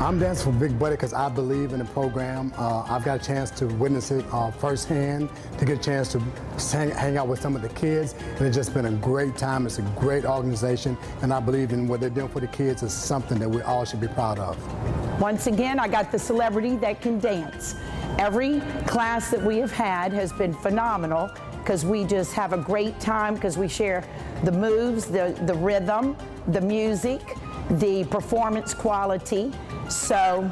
I'm dancing for Big Buddy because I believe in the program. Uh, I've got a chance to witness it uh, firsthand, to get a chance to hang, hang, out with some of the kids, and it's just been a great time. It's a great organization, and I believe in what they're doing for the kids is something that we all should be proud of. Once again, I got the celebrity that can dance. Every class that we have had has been phenomenal because we just have a great time because we share the moves, the, the rhythm, the music, the performance quality. So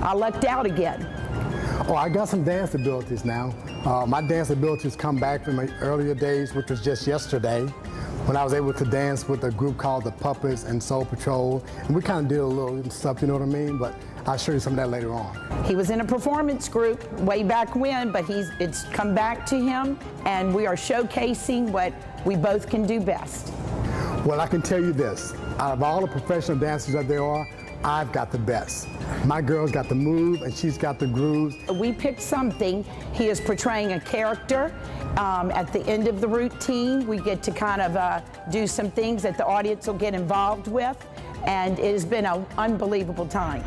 I lucked out again. Oh, I got some dance abilities now. Uh, my dance abilities come back from my earlier days, which was just yesterday, when I was able to dance with a group called the Puppets and Soul Patrol. And we kind of did a little stuff, you know what I mean? But I'll show you some of that later on. He was in a performance group way back when, but he's it's come back to him, and we are showcasing what we both can do best. Well, I can tell you this. Out of all the professional dancers that there are, I've got the best. My girl's got the move and she's got the grooves. We picked something. He is portraying a character. Um, at the end of the routine, we get to kind of uh, do some things that the audience will get involved with. And it has been an unbelievable time.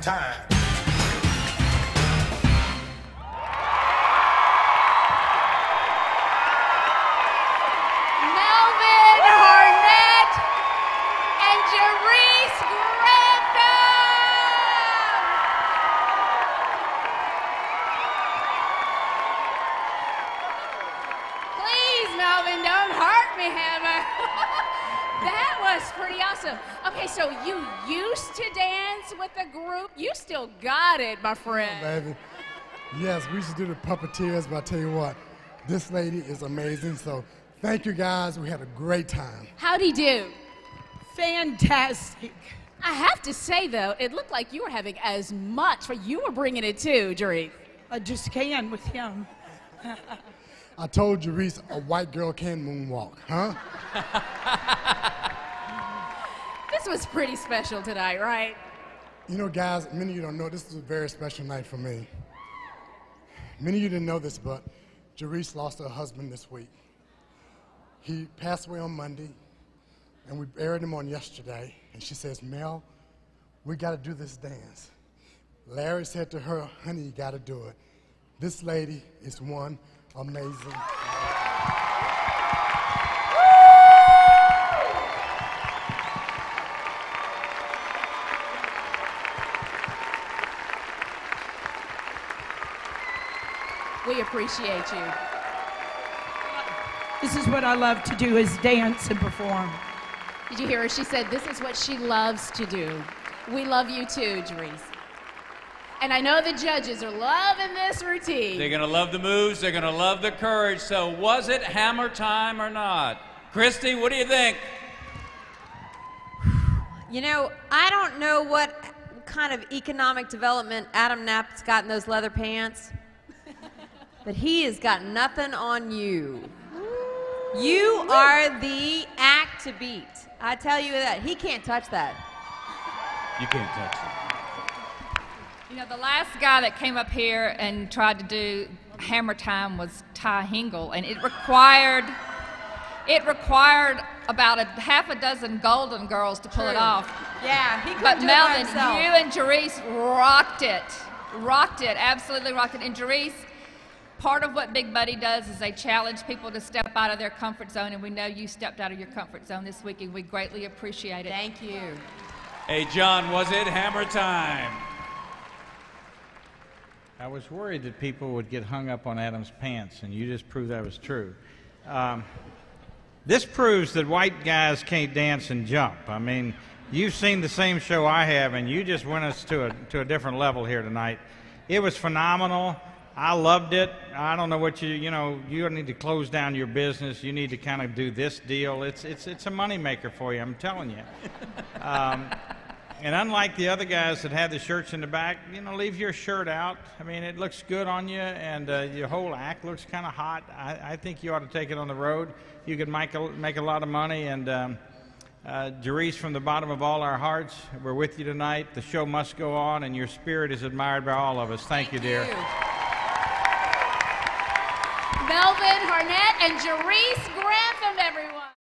time. Melvin Hardnett and Jerisse Please, Melvin, don't hurt me, Hammer. my friend. On, baby. Yes, we should do the puppeteers, but I tell you what, this lady is amazing. So thank you guys. We had a great time. How'd he do? Fantastic. I have to say, though, it looked like you were having as much, but you were bringing it too, Jerisse. I just can with him. I told Jerisse a white girl can moonwalk, huh? was pretty special tonight, right? You know, guys, many of you don't know this is a very special night for me. Many of you didn't know this, but Jerisse lost her husband this week. He passed away on Monday, and we buried him on yesterday. And she says, Mel, we got to do this dance. Larry said to her, honey, you got to do it. This lady is one amazing. We appreciate you. This is what I love to do is dance and perform. Did you hear her? She said this is what she loves to do. We love you too, Jerisse. And I know the judges are loving this routine. They're going to love the moves. They're going to love the courage. So, was it hammer time or not? Christy, what do you think? You know, I don't know what kind of economic development Adam Knapp's got in those leather pants, but he has got nothing on you. You are the act to beat. I tell you that. He can't touch that. You can't touch it. You know, the last guy that came up here and tried to do hammer time was Ty Hingle, and it required it required about a half a dozen Golden Girls to pull it off. Yeah, he couldn't But do it by Melvin, you and Jerisse rocked it, rocked it, absolutely rocked it. And Jerisse, part of what Big Buddy does is they challenge people to step out of their comfort zone, and we know you stepped out of your comfort zone this week, and we greatly appreciate it. Thank you. Hey, John, was it hammer time? I was worried that people would get hung up on Adam's pants, and you just proved that was true. Um, this proves that white guys can't dance and jump. I mean, you've seen the same show I have, and you just went us to a, to a different level here tonight. It was phenomenal. I loved it. I don't know what you, you know, you need to close down your business. You need to kind of do this deal. It's, it's, it's a moneymaker for you, I'm telling you. Um, and unlike the other guys that had the shirts in the back, you know, leave your shirt out. I mean, it looks good on you, and uh, your whole act looks kind of hot. I, I think you ought to take it on the road. You could make a, make a lot of money. And um, uh, from the bottom of all our hearts, we're with you tonight. The show must go on, and your spirit is admired by all of us. Thank, you, dear. Melvin and Jerisse Grantham, everyone.